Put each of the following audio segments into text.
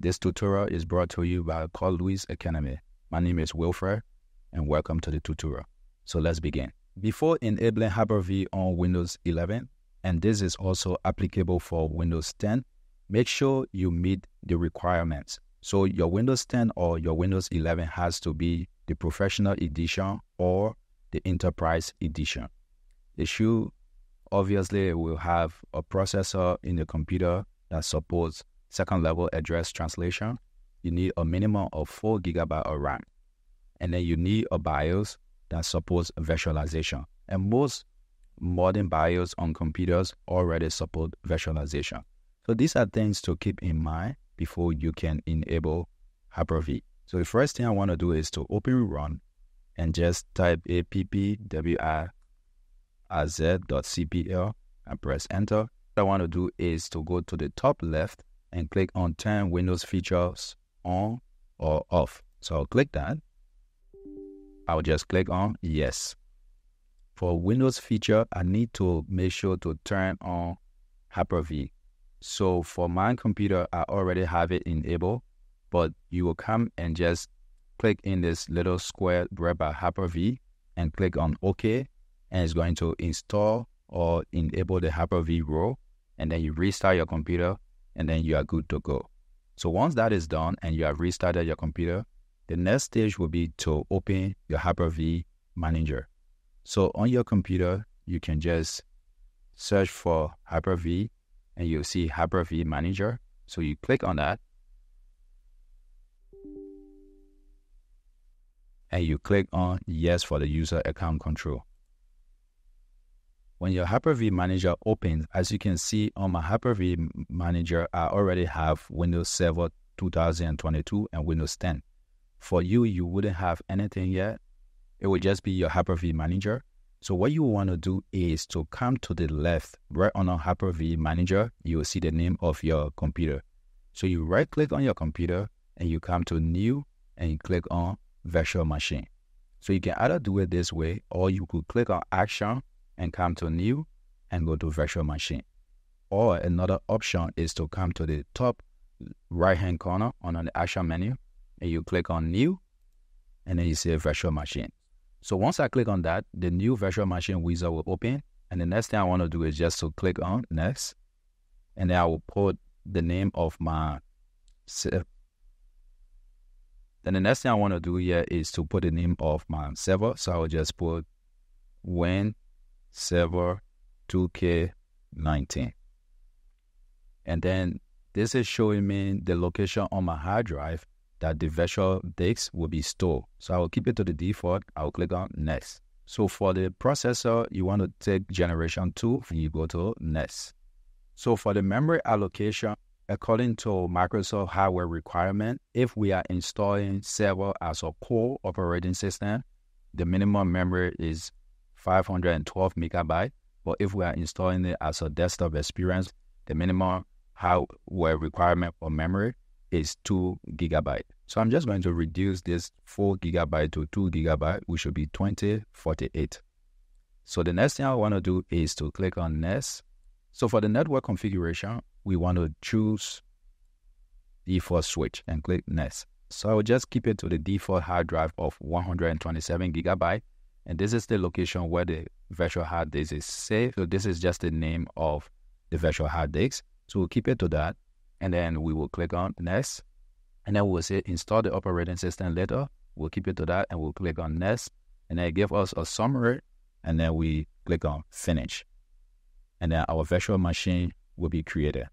This tutorial is brought to you by Carl Lewis Academy. My name is Wilfred, and welcome to the tutorial. So let's begin. Before enabling Hyper-V on Windows 11, and this is also applicable for Windows 10, make sure you meet the requirements. So your Windows 10 or your Windows 11 has to be the Professional Edition or the Enterprise Edition. It should obviously will have a processor in the computer that supports second level address translation. You need a minimum of 4 gigabyte of RAM. And then you need a BIOS that supports virtualization. And most modern BIOS on computers already support virtualization. So these are things to keep in mind before you can enable Hyper-V. So the first thing I want to do is to open run and just type appwiz.cpl and press enter. What I want to do is to go to the top left and click on turn Windows features on or off. So I'll click that. I'll just click on yes. For Windows feature, I need to make sure to turn on Hyper-V. So for my computer, I already have it enabled, but you will come and just click in this little square red by Hyper-V and click on OK, and it's going to install or enable the Hyper-V role, and then you restart your computer, and then you are good to go. So once that is done and you have restarted your computer, the next stage will be to open your Hyper-V manager. So on your computer, you can just search for Hyper-V and you'll see Hyper-V Manager. So you click on that and you click on Yes for the user account control. When your Hyper-V Manager opens, as you can see on my Hyper-V Manager, I already have Windows Server 2022 and Windows 10. For you, you wouldn't have anything yet. It would just be your Hyper-V Manager. So what you want to do is to come to the left, right on our Hyper-V Manager, you will see the name of your computer. So you right click on your computer and you come to New and you click on Virtual Machine. So you can either do it this way or you could click on Action and come to New and go to Virtual Machine. Or another option is to come to the top right hand corner on the Action menu and you click on New and then you see Virtual Machine. So once I click on that, the new virtual machine wizard will open. And the next thing I want to do is just to click on next. And then I will put the name of my then the next thing I want to do here is to put the name of my server. So I will just put Win Server 2K19. And then this is showing me the location on my hard drive that the virtual disk will be stored. So I will keep it to the default. I will click on next. So for the processor, you want to take generation 2 and you go to next. So for the memory allocation, according to Microsoft hardware requirement, if we are installing server as a core operating system, the minimum memory is 512 megabyte. But if we are installing it as a desktop experience, the minimum hardware requirement for memory is 2 gigabyte. So I'm just going to reduce this 4 gigabyte to 2 gigabyte, which should be 2048. So the next thing I want to do is to click on next. So for the network configuration, we want to choose default switch and click next. So I will just keep it to the default hard drive of 127 gigabyte. And this is the location where the virtual hard disk is saved. So this is just the name of the virtual hard disk. So we'll keep it to that and then we will click on next. And then we'll say install the operating system later. We'll keep it to that and we'll click on next. And then give us a summary and then we click on finish. And then our virtual machine will be created.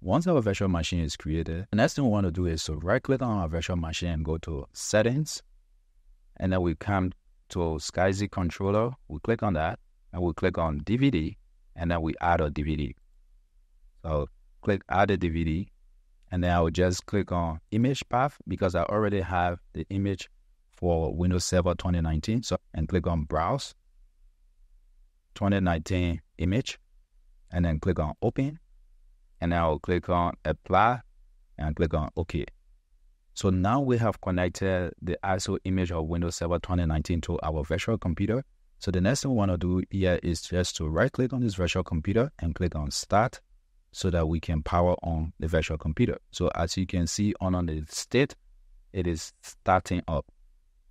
Once our virtual machine is created the next thing we want to do is to right click on our virtual machine and go to settings. And then we come to SCSI controller we click on that and we click on DVD and then we add a DVD so click add a DVD and then I will just click on image path because I already have the image for Windows Server 2019. So and click on browse 2019 image and then click on open and I will click on apply and click on OK. So now we have connected the ISO image of Windows Server 2019 to our virtual computer. So the next thing we want to do here is just to right click on this virtual computer and click on start so that we can power on the virtual computer. So as you can see on, on the state, it is starting up.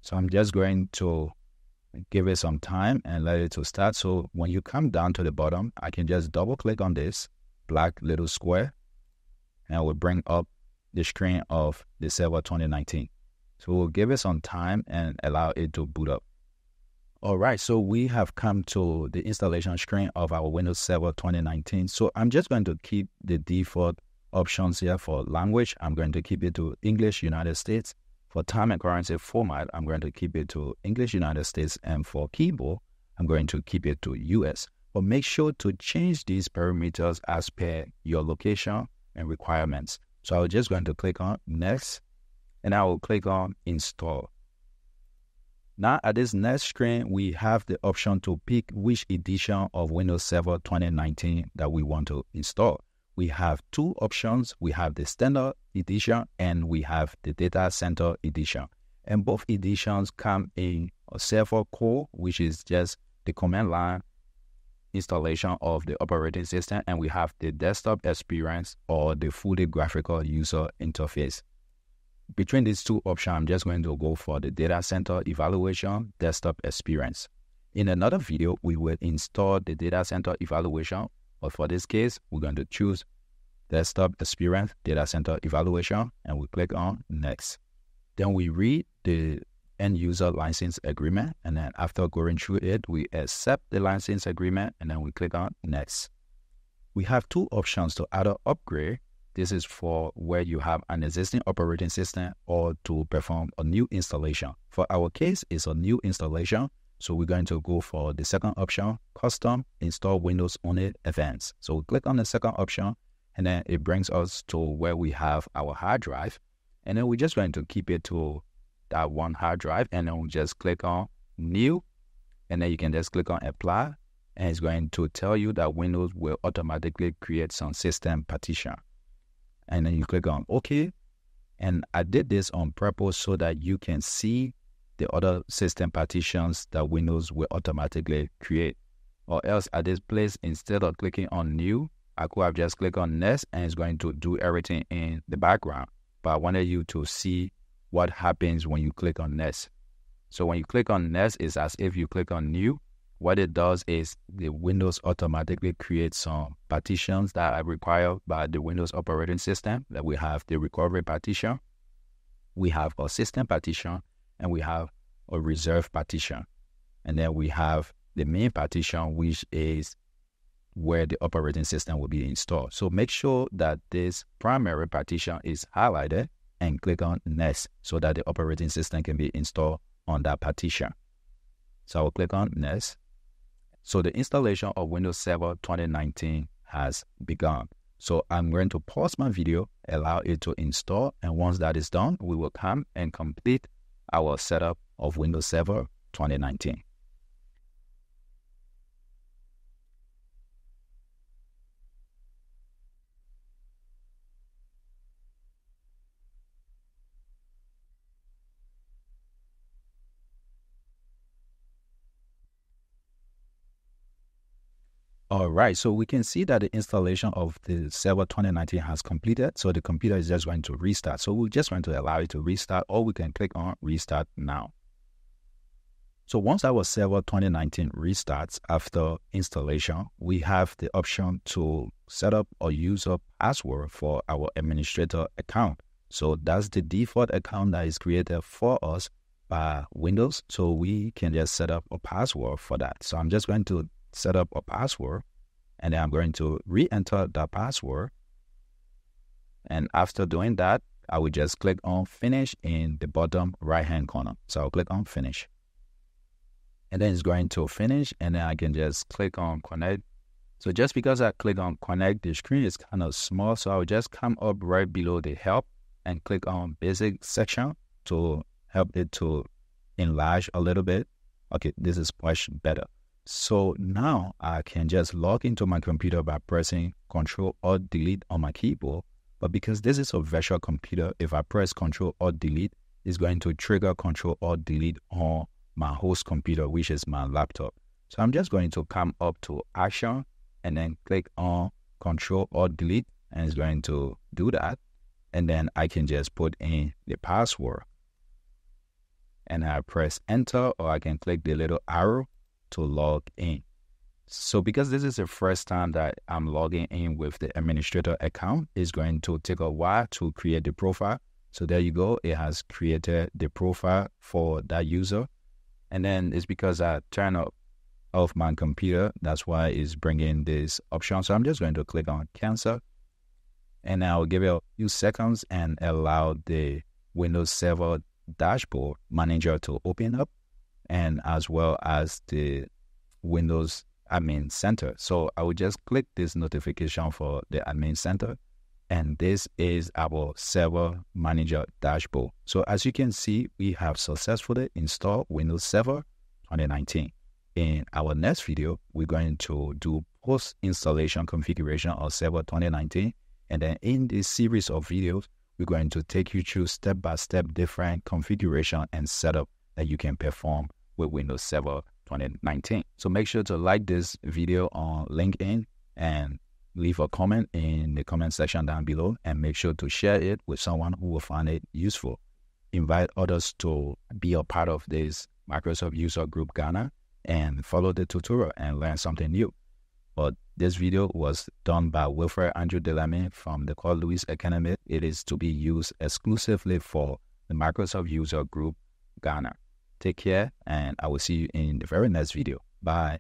So I'm just going to give it some time and let it to start. So when you come down to the bottom, I can just double click on this black little square and it will bring up the screen of the server 2019. So we'll give it some time and allow it to boot up. All right, so we have come to the installation screen of our Windows Server 2019. So I'm just going to keep the default options here for language. I'm going to keep it to English United States. For time and currency format, I'm going to keep it to English United States. And for keyboard, I'm going to keep it to US. But make sure to change these parameters as per your location and requirements. So I'm just going to click on Next, and I will click on Install. Now at this next screen, we have the option to pick which edition of Windows Server 2019 that we want to install. We have two options. We have the standard edition and we have the data center edition. And both editions come in a server core, which is just the command line installation of the operating system, and we have the desktop experience or the fully graphical user interface between these two options, I'm just going to go for the data center evaluation desktop experience. In another video, we will install the data center evaluation, but for this case, we're going to choose desktop experience data center evaluation and we click on next. Then we read the end user license agreement and then after going through it, we accept the license agreement and then we click on next. We have two options to either upgrade this is for where you have an existing operating system or to perform a new installation. For our case, it's a new installation. So we're going to go for the second option, custom install Windows only advanced. So we click on the second option and then it brings us to where we have our hard drive. And then we're just going to keep it to that one hard drive and then we'll just click on new and then you can just click on apply and it's going to tell you that Windows will automatically create some system partition and then you click on OK. And I did this on purpose so that you can see the other system partitions that Windows will automatically create. Or else at this place, instead of clicking on new, I could have just clicked on next and it's going to do everything in the background. But I wanted you to see what happens when you click on next. So when you click on next, it's as if you click on new what it does is the Windows automatically creates some partitions that are required by the Windows operating system. That we have the recovery partition, we have a system partition, and we have a reserve partition. And then we have the main partition, which is where the operating system will be installed. So make sure that this primary partition is highlighted and click on next so that the operating system can be installed on that partition. So I will click on next so the installation of Windows Server 2019 has begun. So I'm going to pause my video, allow it to install, and once that is done, we will come and complete our setup of Windows Server 2019. All right, so we can see that the installation of the server 2019 has completed. So the computer is just going to restart. So we're just want to allow it to restart or we can click on restart now. So once our server 2019 restarts after installation, we have the option to set up or use password for our administrator account. So that's the default account that is created for us by Windows. So we can just set up a password for that. So I'm just going to set up a password and then I'm going to re-enter that password. And after doing that, I will just click on finish in the bottom right hand corner. So I'll click on finish. And then it's going to finish and then I can just click on connect. So just because I click on connect, the screen is kind of small. So I'll just come up right below the help and click on basic session to help it to enlarge a little bit. Okay, this is much better. So now I can just log into my computer by pressing Control Alt Delete on my keyboard. But because this is a virtual computer, if I press Control Alt Delete, it's going to trigger Control Alt Delete on my host computer, which is my laptop. So I'm just going to come up to Action and then click on Control Alt Delete, and it's going to do that. And then I can just put in the password. And I press enter, or I can click the little arrow to log in. So because this is the first time that I'm logging in with the administrator account, it's going to take a while to create the profile. So there you go. It has created the profile for that user. And then it's because I turn up off my computer. That's why it's bringing this option. So I'm just going to click on cancel. And I'll give it a few seconds and allow the Windows Server dashboard manager to open up and as well as the Windows Admin Center. So I will just click this notification for the Admin Center and this is our Server Manager dashboard. So as you can see, we have successfully installed Windows Server 2019. In our next video, we're going to do post-installation configuration of Server 2019. And then in this series of videos, we're going to take you through step-by-step different configuration and setup that you can perform with Windows Server 2019. So make sure to like this video on LinkedIn and leave a comment in the comment section down below and make sure to share it with someone who will find it useful. Invite others to be a part of this Microsoft User Group Ghana and follow the tutorial and learn something new. But this video was done by Wilfred Andrew Delamy from the Carl Lewis Academy. It is to be used exclusively for the Microsoft User Group Ghana. Take care, and I will see you in the very next video. Bye.